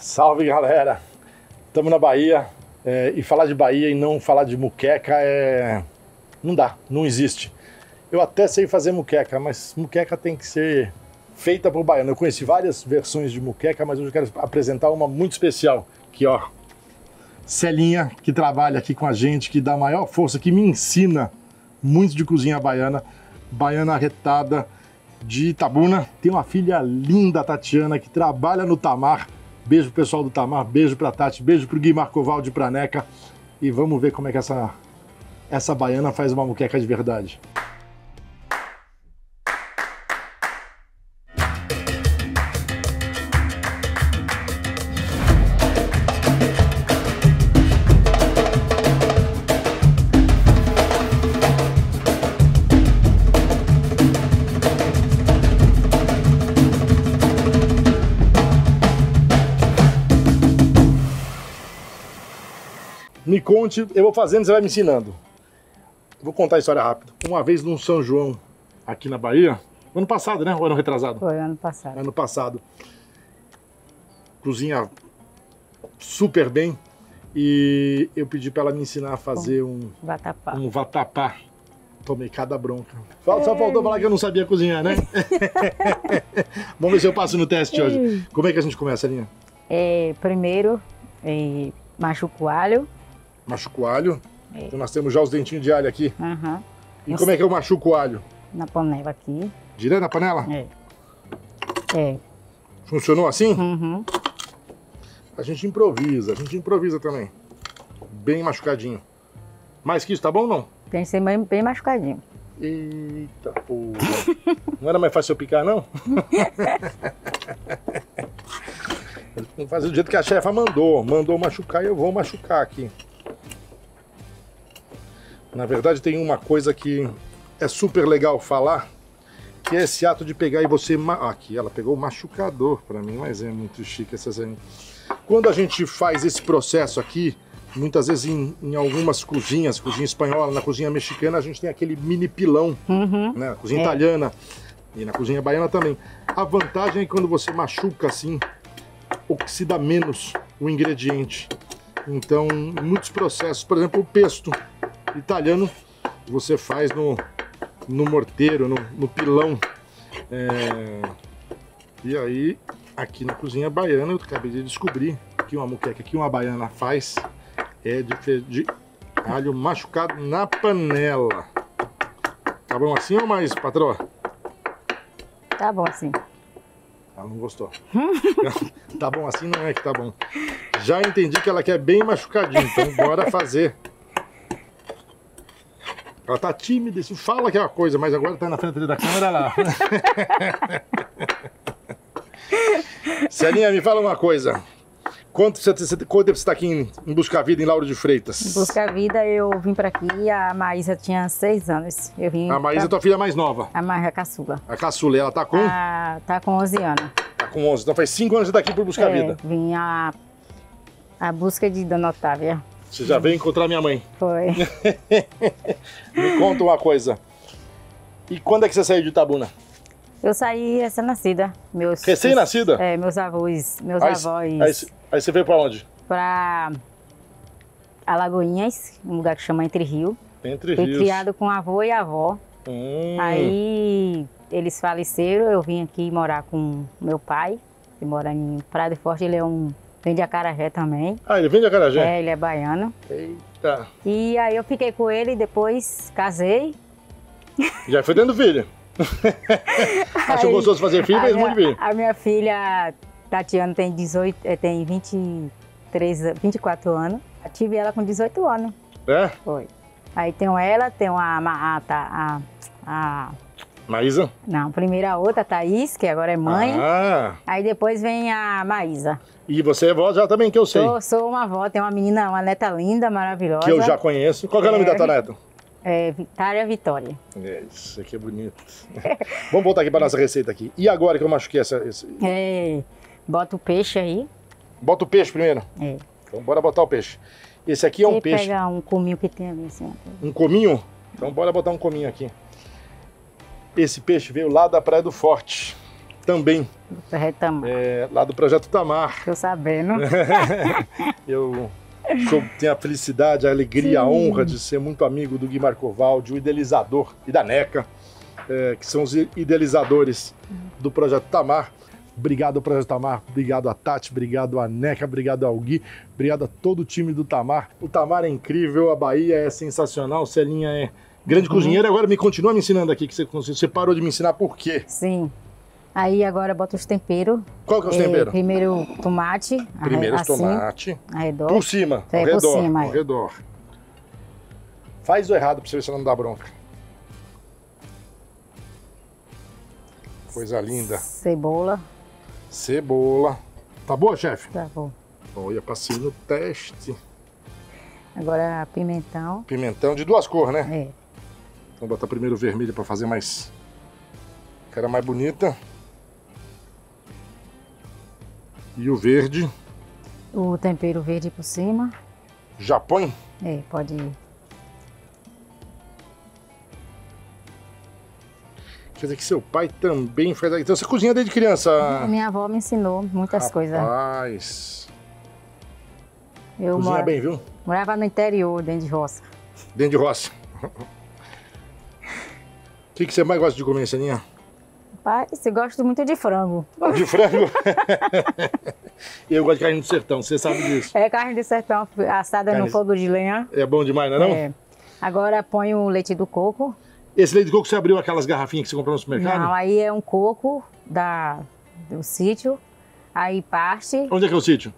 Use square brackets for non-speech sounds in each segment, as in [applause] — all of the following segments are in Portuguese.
Salve galera! Estamos na Bahia é, e falar de Bahia e não falar de muqueca é. Não dá, não existe. Eu até sei fazer muqueca, mas muqueca tem que ser feita por baiano. Eu conheci várias versões de muqueca, mas hoje eu quero apresentar uma muito especial. Que ó, Celinha, que trabalha aqui com a gente, que dá maior força, que me ensina muito de cozinha baiana, baiana arretada de Itabuna. Tem uma filha linda, Tatiana, que trabalha no Tamar. Beijo pro pessoal do Tamar, beijo pra Tati, beijo pro Gui Marcoval de Praneca. E vamos ver como é que essa, essa baiana faz uma muqueca de verdade. Conte, eu vou fazendo, você vai me ensinando. Vou contar a história rápida. Uma vez num São João, aqui na Bahia, ano passado, né? Ou ano retrasado? Foi ano passado. Ano passado. Cozinha super bem. E eu pedi para ela me ensinar a fazer um Vatapá. um vatapá. Tomei cada bronca. Só, só faltou falar que eu não sabia cozinhar, né? [laughs] Vamos ver se eu passo no teste hoje. Como é que a gente começa, Linha? É, primeiro, é, machuca o alho. Machuco o alho. É. Então nós temos já os dentinhos de alho aqui. Aham. E como é que eu machuco o alho? Na panela aqui. Direto na panela? É. É. Funcionou assim? Uhum. A gente improvisa, a gente improvisa também. Bem machucadinho. Mais que isso, tá bom ou não? Tem que ser bem, bem machucadinho. Eita porra. Não era mais fácil eu picar, não? [laughs] Vou fazer do jeito que a chefa mandou. Mandou machucar e eu vou machucar aqui. Na verdade, tem uma coisa que é super legal falar, que é esse ato de pegar e você... Ah, Aqui, ela pegou o machucador pra mim, mas é muito chique essas aí. Quando a gente faz esse processo aqui, muitas vezes em, em algumas cozinhas, cozinha espanhola, na cozinha mexicana, a gente tem aquele mini pilão Uhum. né? Na cozinha É. italiana e na cozinha baiana também. A vantagem é que quando você machuca assim, oxida menos o ingrediente. Então, muitos processos, por exemplo, o pesto italiano, você faz no, no morteiro, no, no pilão. É, E aí, aqui na cozinha baiana, eu acabei de descobrir que uma muqueca que uma baiana faz é de, de alho machucado na panela. Tá bom assim ou mais, patroa? Tá bom assim. Ela não gostou. [laughs] tá bom assim não é que tá bom. Já entendi que ela quer bem machucadinho, então bora fazer. Ela tá tímida, isso fala que é uma coisa, mas agora tá na frente da câmera lá. [laughs] Celinha, me fala uma coisa. Quanto, você, você, quanto tempo você tá aqui em, em Busca Vida, em Lauro de Freitas? Busca a vida, eu vim pra aqui, a Maísa tinha seis anos. Eu vim A Maísa é pra... tua filha mais nova. A Maísa caçula. A caçula, ela tá com? Ah, tá com 11 anos. Tá com 11. Então faz 5 anos que você tá aqui por Busca É, Vida. vim a, a busca de Dona Otávia. Você já veio encontrar minha mãe. Foi. [laughs] Me conta uma coisa. E quando é que você saiu de Itabuna? Eu saí recém-nascida. Meus, Recém-nascida? É, meus avós, meus Aí, avós. aí, aí você veio pra onde? para Alagoinhas, um lugar que chama Entre Rio. Entre Fui rios. criado com avô e avó. Hum, Aí eles faleceram, eu vim aqui morar com meu pai, que mora em Praia do Forte, ele é um vende acarajé também. Ah, ele vem de Acarajé? É, ele é baiano. Eita. E aí eu fiquei com ele, depois casei. Já foi dentro do filho. [laughs] Achou Aí, gostoso fazer filho, fez minha- muito bem. A minha filha Tatiana tem 18, eh, tem 23, a- 24 anos. Eu tive ela com 18 anos. É? Foi. Aí tenho ela, tenho a, Ma- a, a, a Maísa? não, primeiro a outra, a Thaís, que agora é mãe. Ah. Aí depois vem a Maísa. E você é vó já também, que eu sei. Sou, sou uma avó, tenho uma menina, uma neta linda, maravilhosa. Que eu já conheço. Qual que é o nome É. da tua neta? É, Vitária Vitória. É, isso aqui é bonito. [laughs] Vamos voltar aqui para nossa receita aqui. E agora que eu machuquei essa... Esse... É, bota o peixe aí. Bota o peixe primeiro. É. Então bora botar o peixe. Esse aqui é um Você peixe... pega um cominho que tem ali assim. Um cominho? Então bora botar um cominho aqui. Esse peixe veio lá da Praia do Forte. também, Do Projeto Tamar. é, lá do Projeto Tamar. Tô sabendo. [laughs] Eu sou- tenho a felicidade, a alegria, a Sim. honra de ser muito amigo do Gui Marcovaldi, o idealizador, e da NECA, é, que são os idealizadores do Projeto Tamar. Obrigado, Projeto Tamar. Obrigado a Tati, obrigado a NECA, obrigado ao Gui, obrigado a todo o time do Tamar. O Tamar é incrível, a Bahia é sensacional, Celinha é grande Uhum. cozinheira. Agora me continua me ensinando aqui, que você, você parou de me ensinar por quê. Sim. Aí agora bota os temperos. Qual que é os É, temperos? primeiro tomate. Primeiro assim, tomate. Arredor. Por cima, É, ao por redor, cima, ao é. redor. Faz o errado pra você ver se não dá bronca. Coisa linda. Cebola. Cebola. Tá boa, chefe? Tá bom. Olha, passei no teste. Agora pimentão. Pimentão de duas cores, né? É. Vou botar primeiro o vermelho pra fazer mais... Cara mais bonita. E o verde. O tempero verde por cima. Já põe? É, pode ir. Quer dizer que seu pai também faz... Então você cozinha desde criança? Minha avó me ensinou muitas coisas. Rapaz. Eu Cozinha mora- bem, viu? morava no interior, dentro de roça. Dentro de roça. O que, que você mais gosta de comer, Celinha? Pai, eu gosto muito de frango. De frango? [laughs] Eu gosto de carne do sertão, você sabe disso. É carne de sertão assada Carne- no fogo de lenha. É bom demais, não é não? É. Agora põe o leite do coco. Esse leite de coco você abriu aquelas garrafinhas que você comprou no supermercado? Não, aí é um coco da, do sítio. Aí parte. Onde é que é o sítio?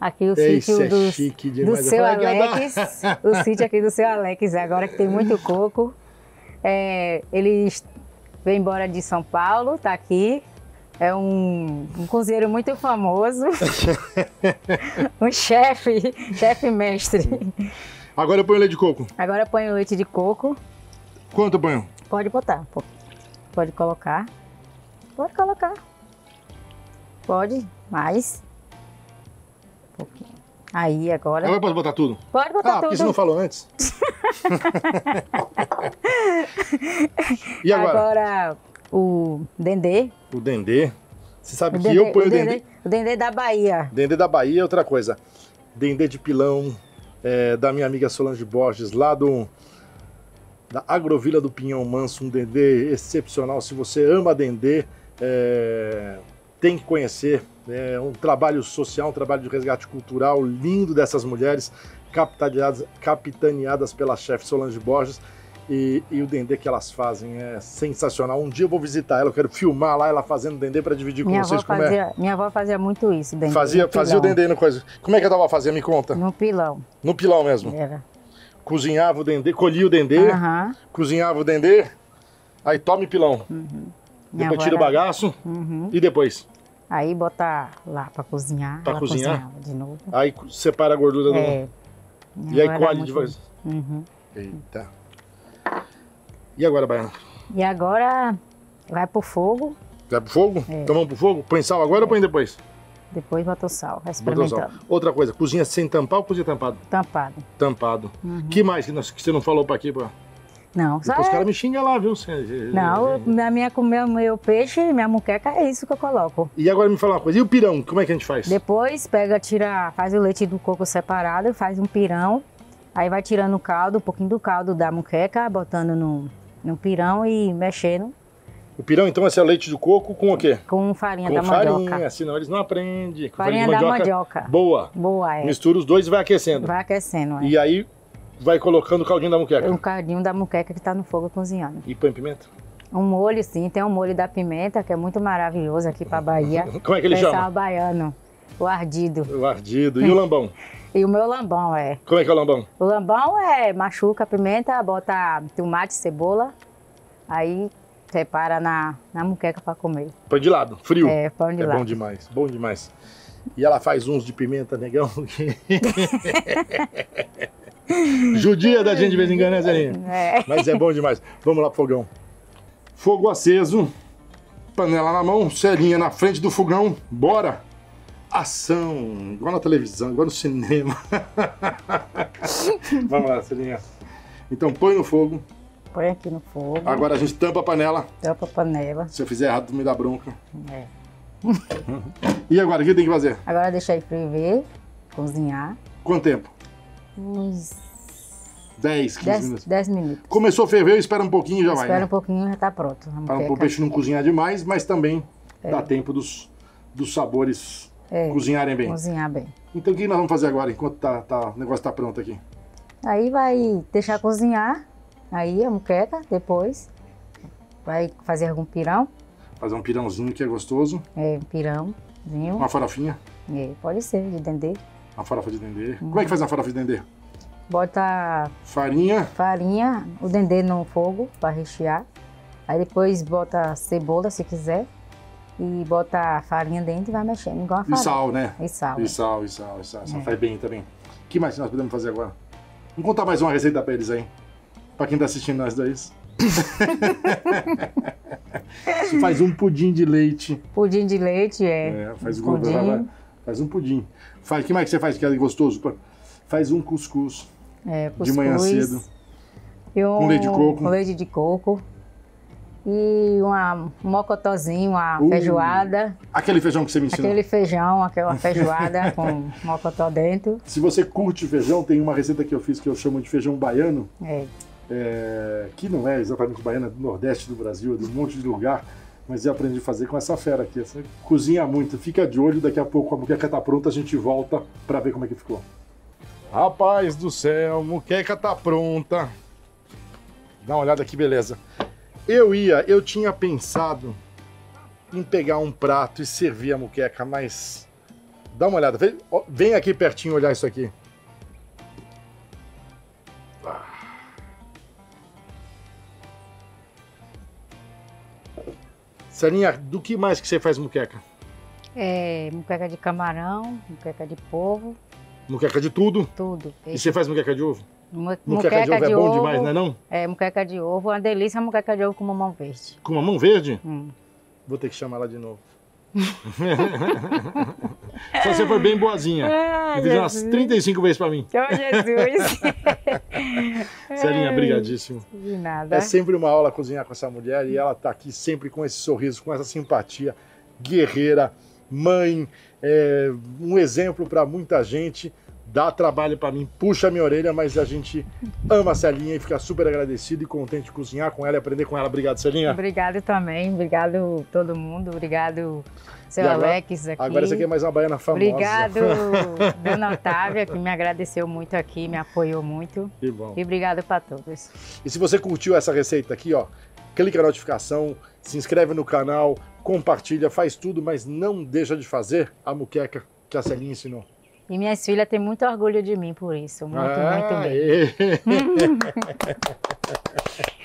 Aqui o Esse sítio é do, chique do seu. Alex. o sítio aqui do seu Alex, agora que tem muito coco. É, ele veio embora de São Paulo, tá aqui. É um, um cozinheiro muito famoso. [laughs] um chefe, chefe mestre. Agora eu ponho leite de coco. Agora põe o leite de coco. Quanto eu ponho? Pode botar. Pode colocar. Pode colocar. Pode, mais. Um pouquinho. Aí agora. Agora eu posso botar tudo? Pode botar Ah, porque tudo. você não falou antes. [laughs] [laughs] e agora? Agora o dendê. O dendê. Você sabe O que dendê, eu ponho o o dendê. dendê, o dendê da Bahia. Dendê da Bahia é outra coisa. Dendê de pilão, é, da minha amiga Solange Borges, lá do da Agrovila do Pinhão Manso, um dendê excepcional. Se você ama dendê, é, tem que conhecer. É um trabalho social, um trabalho de resgate cultural lindo dessas mulheres, capitaneadas, capitaneadas pela chefe Solange Borges. E, e o dendê que elas fazem é sensacional. Um dia eu vou visitar ela, eu quero filmar lá ela fazendo dendê para dividir com Minha vocês como é. fazia, minha avó fazia muito isso. Dendê, Fazia, fazia o dendê no coisa. Como é que a tua avó fazia? Me conta. No pilão. No pilão mesmo. Era. Cozinhava o dendê, colhia o dendê, Aham. cozinhava o dendê, aí tome pilão. Minha depois avó tira o era- bagaço Uhum. e depois. Aí bota lá pra cozinhar. Pra ela cozinhar? de novo. Aí separa a gordura do. É. E aí colhe muito- devagar. Uhum. Eita. E agora, Baiana? E agora vai pro fogo, Vai pro fogo? É. Então vamos pro fogo? Põe sal agora ou põe depois? depois bota o sal, vai Botou sal. experimentando. Outra coisa, cozinha sem tampar ou cozinha tampado? Tampado. Tampado. Uhum. que mais que, nós- que você não falou pra aqui? Pô? Não, só Depois os é- caras me xingam lá, viu? Não, na minha comer meu peixe, minha muqueca é isso que eu coloco. E agora me fala uma coisa, e o pirão, como é que a gente faz? Depois pega, tira, faz o leite do coco separado, faz um pirão, aí vai tirando o caldo, um pouquinho do caldo da muqueca, botando no, no pirão e mexendo O pirão, então, esse é o leite de coco com o quê? com farinha com da farinha, mandioca. senão eles não aprendem. Com Farinha da mandioca. Boa. Boa, é. Mistura os dois e vai aquecendo. Vai aquecendo, é. E aí vai colocando o caldinho da muqueca. O caldinho da muqueca que tá no fogo cozinhando. E põe pimenta? Um molho, sim, tem um molho da pimenta, que é muito maravilhoso aqui pra Bahia. [laughs] Como é que ele Pessoal chama? baiano, o ardido. O ardido. E o lambão? [laughs] E o meu lambão, é. Como é que é o lambão? O lambão é machuca a pimenta, bota tomate, cebola, aí separa na, na muqueca pra comer. Põe de lado, frio. É, pão de É lá. bom demais, bom demais. E ela faz uns de pimenta, negão. [laughs] [laughs] Judia da gente de vez em quando, né, Zelinha? É. Mas é bom demais. Vamos lá fogão. Fogo aceso, panela na mão, Celinha na frente do fogão. Bora! Ação, igual na televisão, igual no cinema. [laughs] Vamos lá, Celinha. Então põe no fogo, Põe aqui no fogo. Agora a gente tampa a panela. Tampa a panela. Se eu fizer errado, tu me dá bronca. É. [laughs] E agora, o que tem que fazer? Agora deixa aí ferver, cozinhar. Quanto tempo? Uns 10, 15 10, minutos. 10 minutos. Começou a ferver, espera um pouquinho já vai, Espera né? um pouquinho e já tá pronto. Para o peixe não cozinhar demais, mas também É. dá tempo dos, dos sabores É, cozinharem bem. cozinhar bem. Então o que nós vamos fazer agora, enquanto tá, tá- o negócio tá pronto aqui? Aí vai deixar cozinhar, aí a muqueca, depois vai fazer algum pirão, Fazer um pirãozinho que é gostoso, é, pirãozinho, uma farofinha, é, pode ser, de dendê. Uma farofa de dendê. Uhum. Como é que faz uma farofa de dendê? Bota Farinha, farinha, o dendê no fogo para rechear, aí depois bota cebola se quiser, e bota a farinha dentro e vai mexendo, igual a e farinha. sal, né? E sal. E sal, e sal, e sal. Sal É. faz bem também. O que mais nós podemos fazer agora? Vamos contar mais uma receita pra eles aí. Pra quem tá assistindo nós dois. [laughs] Você faz um pudim de leite. Pudim de leite, é. É, faz, pudim. um, faz um pudim. Faz, que mais que você faz que é gostoso? Faz um cuscuz. É, De manhã cuscuz. cedo. E um, Com leite de coco. Com leite de coco. E uma, um mocotozinho, uma Uh. feijoada. Aquele feijão que você me ensinou. Aquele feijão, aquela feijoada [laughs] com mocotó dentro. Se você curte feijão, tem uma receita que eu fiz que eu chamo de feijão baiano. É, é, que não é exatamente baiana, é do Nordeste do Brasil, é de um monte de lugar, mas eu aprendi a fazer com essa fera aqui. Você cozinha muito, fica de olho, daqui a pouco a muqueca tá pronta, a gente volta pra ver como é que ficou. Rapaz do céu, muqueca tá pronta. Dá uma olhada que beleza. Eu ia, eu tinha pensado em pegar um prato e servir a muqueca, mas dá uma olhada, vem, vem aqui pertinho olhar isso aqui. Celinha, do que mais que você faz muqueca? é muqueca de camarão, muqueca de polvo, Muqueca de tudo. tudo. E você faz muqueca de ovo? Mu- Muqueca, de ovo é bom demais, não é não? É, muqueca de ovo, uma delícia muqueca de ovo com mamão verde. Com mamão verde? Hum. Vou ter que chamar ela de novo. [laughs] Só você foi bem boazinha. Ah, Dividiu umas Jesus. 35 vezes pra mim. Oh, Jesus! [laughs] Celinha, brigadíssimo. De nada. É sempre uma aula cozinhar com essa mulher e ela tá aqui sempre com esse sorriso, com essa simpatia, guerreira, mãe, é, um exemplo para muita gente. Dá trabalho para mim, puxa minha orelha, mas a gente ama a Celinha e fica super agradecido e contente de cozinhar com ela e aprender com ela. Obrigado, Celinha. Obrigado também, obrigado todo mundo, obrigado seu E agora- Alex aqui. Agora aqui é mais uma baiana famosa. Obrigado, [laughs] Dona Otávia, que me agradeceu muito aqui, me apoiou muito. Que bom. E obrigado para todos. E se você curtiu essa receita aqui, ó, clica na notificação, se inscreve no canal, compartilha, faz tudo, mas não deixa de fazer a muqueca que a Celinha ensinou. E minhas filhas têm muito orgulho de mim por isso. Muito, Ah, muito mesmo. é. [laughs]